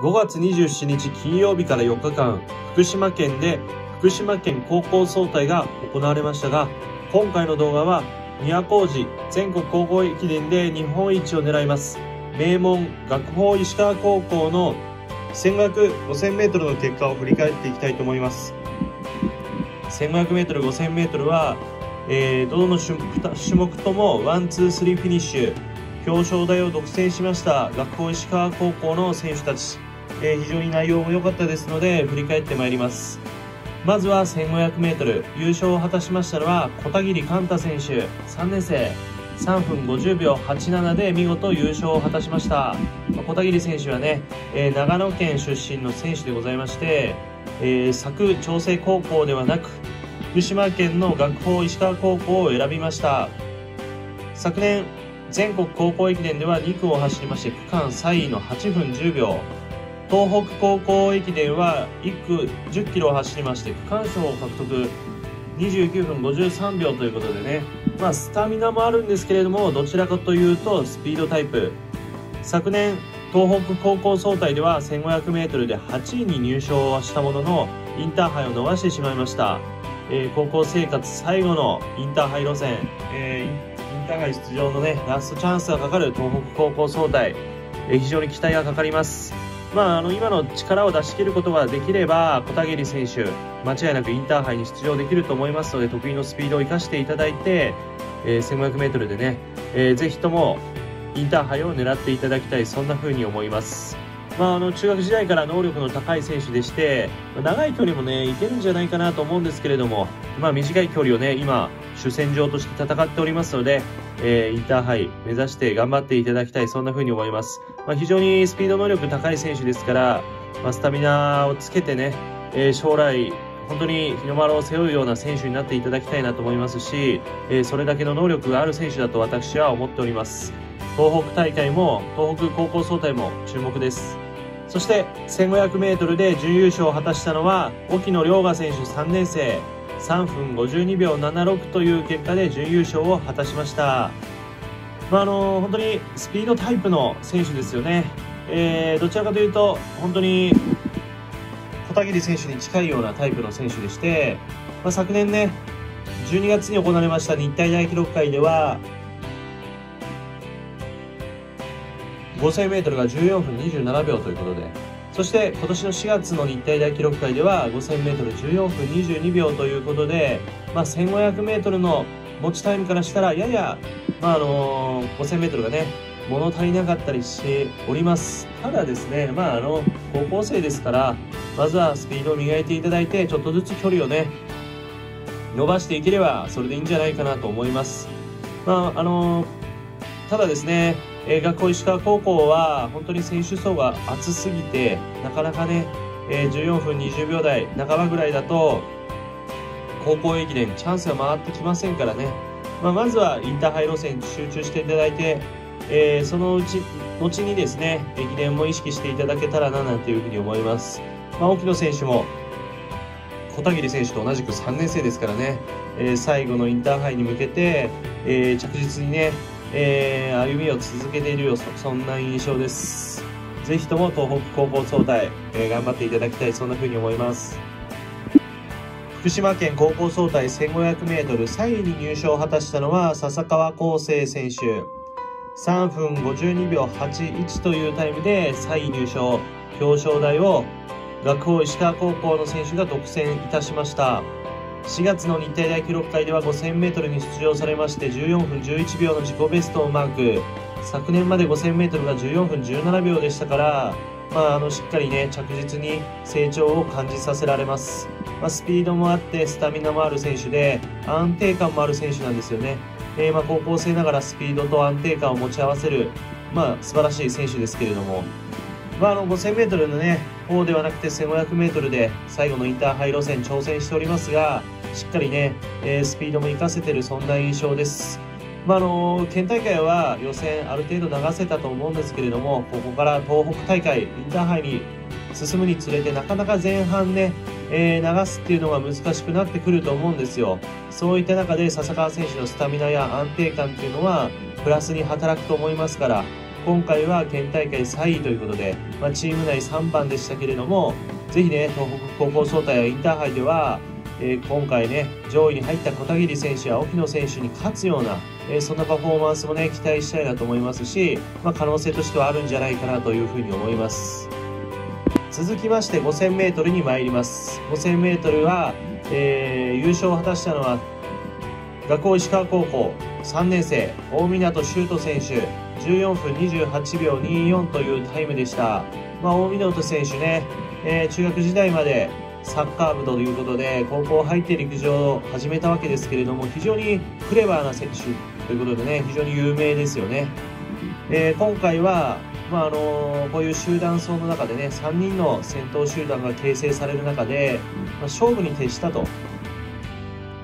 5月27日金曜日から4日間、福島県で福島県高校総体が行われましたが、今回の動画は、都大路全国高校駅伝で日本一を狙います。名門学法石川高校の1500、5000m の結果を振り返っていきたいと思います。1500m、5000m は、えー、どの種目ともワンツースリーフィニッシュ表彰台を独占しました学校石川高校の選手たちえー、非常に内容も良かったですので振り返ってまいります。まずは 1500m 優勝を果たしましたのは小田切寛太選手。3年生。3分50秒87で見事優勝を果たしました。小田切選手はね、えー、長野県出身の選手でございまして、えー、佐久長生高校ではなく福島県の学法石川高校を選びました。昨年全国高校駅伝では2区を走りまして区間3位の8分10秒。東北高校駅伝は1区10キロを走りまして区間賞を獲得29分53秒ということでね、まあ、スタミナもあるんですけれどもどちらかというとスピードタイプ。昨年東北高校総体では 1500m で8位に入賞はしたもののインターハイを逃してしまいました、えー、高校生活最後のインターハイ路線、えー、インターハイ出場のねラストチャンスがかかる東北高校総体、えー、非常に期待がかかります。まあ、あの今の力を出し切ることができれば小田切選手間違いなくインターハイに出場できると思いますので得意のスピードを生かしていただいて、えー、1500m でね、えー、ぜひともインターハイを狙っていただきたいそんな風に思います。まあ、あの中学時代から能力の高い選手でして長い距離もねいけるんじゃないかなと思うんですけれども、まあ、短い距離をね今主戦場として戦っておりますので、えー、インターハイ目指して頑張っていただきたいそんな風に思います、まあ、非常にスピード能力高い選手ですから、まあ、スタミナをつけてね、えー、将来本当に日の丸を背負うような選手になっていただきたいなと思いますし、えー、それだけの能力がある選手だと私は思っております。東北大会も東北高校総体も注目です。そして 1500m で準優勝を果たしたのは沖野良賀選手3年生3分52秒76という結果で準優勝を果たしました。まあ、あの本当にスピードタイプの選手ですよね。えー、どちらかというと本当に小田切選手に近いようなタイプの選手でして、まあ、昨年ね12月に行われました日体大記録会では 5000m が14分27秒ということで。そして今年の4月の日体大記録会では 5000m14 分22秒ということで、まあ、1500m の持ちタイムからしたらやや、まああの 5000m がね物足りなかったりしております。ただですね、まあ、あの高校生ですからまずはスピードを磨いていただいてちょっとずつ距離をね伸ばしていければそれでいいんじゃないかなと思います、まああのただですねえー、学校石川高校は本当に選手層が厚すぎてなかなかね、えー、14分20秒台半ばぐらいだと高校駅伝チャンスが回ってきませんからね、まあ、まずはインターハイ路線に集中していただいて、えー、そのうち後にですね駅伝も意識していただけたらななんていうふうに思います、まあ、沖野選手も小田切選手と同じく3年生ですからね、えー、最後のインターハイに向けて、えー、着実にねえー、歩みを続けているよそんな印象です。ぜひとも東北高校総体、えー、頑張っていただきたいそんな風に思います。福島県高校総体 1500m3 位に入賞を果たしたのは笹川康生選手。3分52秒81というタイムで3位入賞。表彰台を学法石川高校の選手が独占いたしました。4月の日体大記録会では 5000m に出場されまして14分11秒の自己ベストをマーク。昨年まで 5000m が14分17秒でしたから、まあ、あのしっかりね着実に成長を感じさせられます、まあ、スピードもあってスタミナもある選手で安定感もある選手なんですよね、えー、まあ高校生ながらスピードと安定感を持ち合わせる、まあ、素晴らしい選手ですけれども。まあ、あの 5000m のね方ではなくて 1500m で最後のインターハイ路線挑戦しておりますがしっかりね、えー、スピードも活かせてるそんな印象です。まあ、あの県大会は予選ある程度流せたと思うんですけれどもここから東北大会インターハイに進むにつれてなかなか前半ね、えー、流すっていうのが難しくなってくると思うんですよそういった中で笹川選手のスタミナや安定感っていうのはプラスに働くと思いますから今回は県大会3位ということで、まあ、チーム内3番でしたけれども、ぜひね、東北高校総体やインターハイでは、えー、今回ね、上位に入った小田切選手や沖野選手に勝つような、えー、そんなパフォーマンスもね、期待したいなと思いますし、まあ、可能性としてはあるんじゃないかなというふうに思います。続きまして 5000m に参ります。5000m は、えー、優勝を果たしたのは、学校石川高校3年生、大湊修斗選手、14分28秒24というタイムでした。まあ、大湊選手ね、えー、中学時代までサッカー部ということで高校入って陸上を始めたわけですけれども非常にクレバーな選手ということでね非常に有名ですよね、えー、今回は、まああのこういう集団走の中でね3人の先頭集団が形成される中で、まあ、勝負に徹したと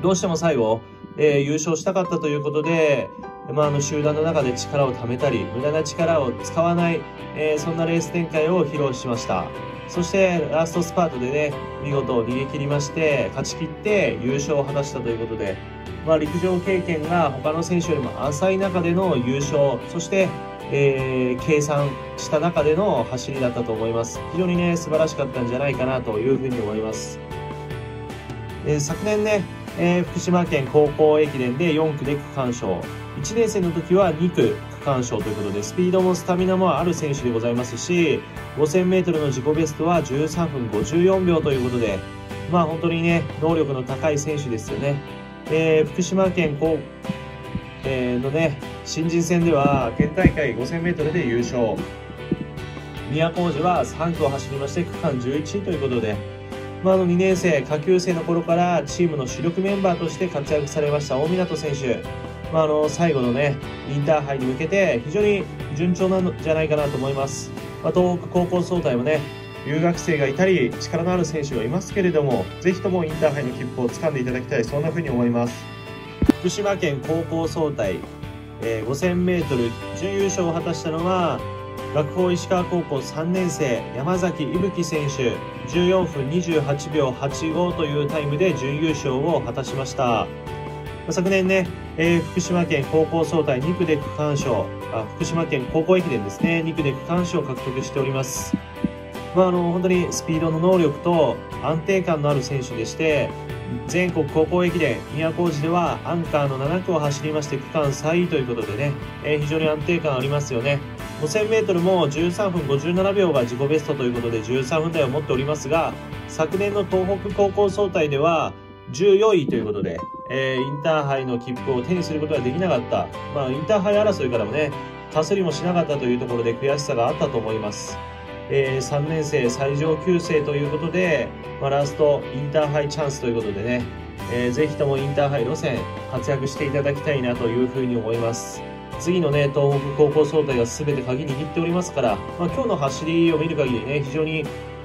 どうしても最後、えー、優勝したかったということで、まあ、あの集団の中で力をためたり無駄な力を使わない、えー、そんなレース展開を披露しました。そしてラストスパートでね見事逃げ切りまして勝ち切って優勝を果たしたということで、まあ、陸上経験が他の選手よりも浅い中での優勝そして、えー、計算した中での走りだったと思います。非常にね素晴らしかったんじゃないかなというふうに思います、えー、昨年ね、えー、福島県高校駅伝で4区で区間賞。1年生の時は2区区間賞ということで、スピードもスタミナもある選手でございますし、5000m の自己ベストは13分54秒ということで、まあ本当にね、能力の高い選手ですよね。えー、福島県こう、えー、のね、新人戦では、県大会 5000m で優勝。宮古路は3区を走りまして区間11位ということで、まあ、あの2年生、下級生の頃からチームの主力メンバーとして活躍されました大湊選手。まあ、あの最後のねインターハイに向けて非常に順調なんじゃないかなと思います、まあ、東北高校総体もね留学生がいたり力のある選手がいますけれどもぜひともインターハイの切符を掴んでいただきたいそんな風に思います。福島県高校総体、えー、5000m 準優勝を果たしたのは学法石川高校3年生山崎伊吹選手14分28秒85というタイムで準優勝を果たしました。昨年ね、えー、福島県高校総体2区で区間賞あ、福島県高校駅伝ですね、2区で区間賞を獲得しております。まあ、あの本当にスピードの能力と安定感のある選手でして、全国高校駅伝宮古路ではアンカーの7区を走りまして区間3位ということでね、えー、非常に安定感ありますよね 5000m も13分57秒が自己ベストということで13分台を持っておりますが昨年の東北高校総体では14位ということで、えー、インターハイの切符を手にすることができなかった。まあ、インターハイ争いからもね、かすりもしなかったというところで悔しさがあったと思います。えー、3年生最上級生ということで、まあ、ラストインターハイチャンスということでね、えー、ぜひともインターハイ路線活躍していただきたいなというふうに思います。次のね、東北高校総体が全て鍵握っておりますから、まあ、今日の走りを見る限りね、非常に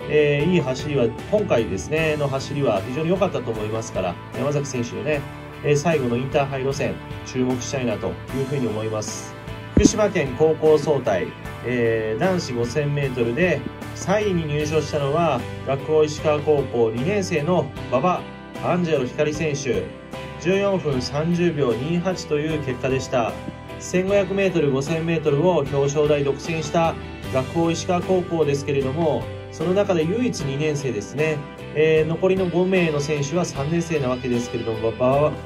えー、いい走りは、今回ですね、の走りは非常に良かったと思いますから、山崎選手のね、え、最後のインターハイ路線、注目したいなというふうに思います。福島県高校総体、えー、男子 5000m で3位に入賞したのは、学校石川高校2年生の馬場アンジェロ光選手、14分30秒28という結果でした。1500m、5000m を表彰台独占した学校石川高校ですけれども、その中で唯一2年生ですね、えー、残りの5名の選手は3年生なわけですけれども、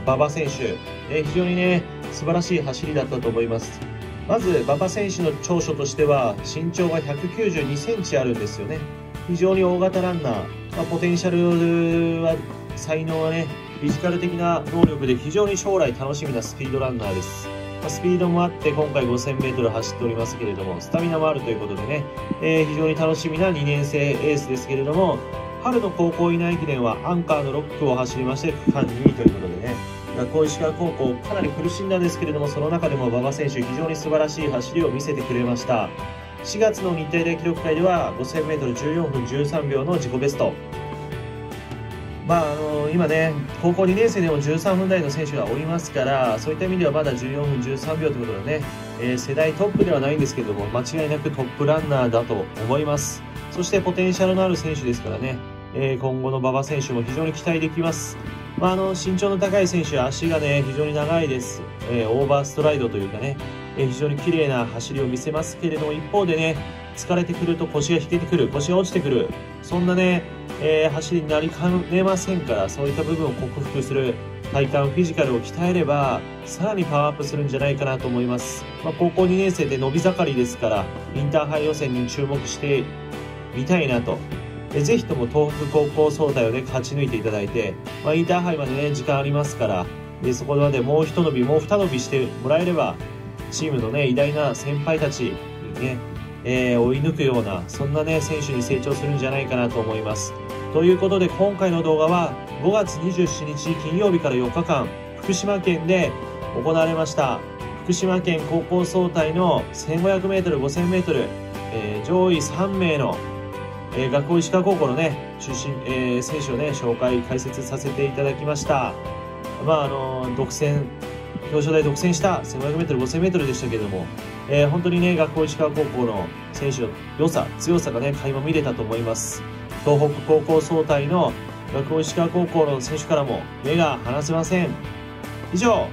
馬場選手、えー、非常にね、素晴らしい走りだったと思います。まず、馬場選手の長所としては、身長が192センチあるんですよね。非常に大型ランナー、まあ、ポテンシャルは、才能はね、フィジカル的な能力で非常に将来楽しみなスピードランナーです。スピードもあって今回 5000m 走っておりますけれどもスタミナもあるということでね、えー、非常に楽しみな2年生エースですけれども春の高校以内駅伝はアンカーの6区を走りまして区間2位ということでね。学校石川高校かなり苦しんだんですけれどもその中でも馬場選手非常に素晴らしい走りを見せてくれました。4月の日程で記録会では 5000m14 分13秒の自己ベスト。まあ、あの今ね、高校2年生でも13分台の選手がおりますから、そういった意味ではまだ14分13秒ということでね、えー、世代トップではないんですけども、間違いなくトップランナーだと思います。そしてポテンシャルのある選手ですからね、えー、今後の馬場選手も非常に期待できます。まあ、あの身長の高い選手は足がね、非常に長いです。えー、オーバーストライドというかね、え非常に綺麗な走りを見せますけれども、一方でね、疲れてくると腰が引けてくる、腰が落ちてくる、そんなね、えー、走りになりかねませんから、そういった部分を克服する体幹、フィジカルを鍛えれば、さらにパワーアップするんじゃないかなと思います。まあ、高校2年生で伸び盛りですから、インターハイ予選に注目してみたいなと。ぜひとも東北高校総体をね、勝ち抜いていただいて、まあ、インターハイまでね、時間ありますから、でそこまでもう一伸び、もう二伸びしてもらえれば、チームのね、偉大な先輩たちにね、えー、追い抜くような、そんなね、選手に成長するんじゃないかなと思います。ということで、今回の動画は、5月27日金曜日から4日間、福島県で行われました、福島県高校総体の 1500m、5000m、えー、上位3名の、えー、学校石川高校のね、出身、えー、選手をね、紹介、解説させていただきました。まあ、あの、独占、表彰台独占した 1500m、5000m でしたけれども、えー、本当にね、学校石川高校の選手の良さ、強さがね、垣間見れたと思います。東北高校総体の学校石川高校の選手からも目が離せません。以上、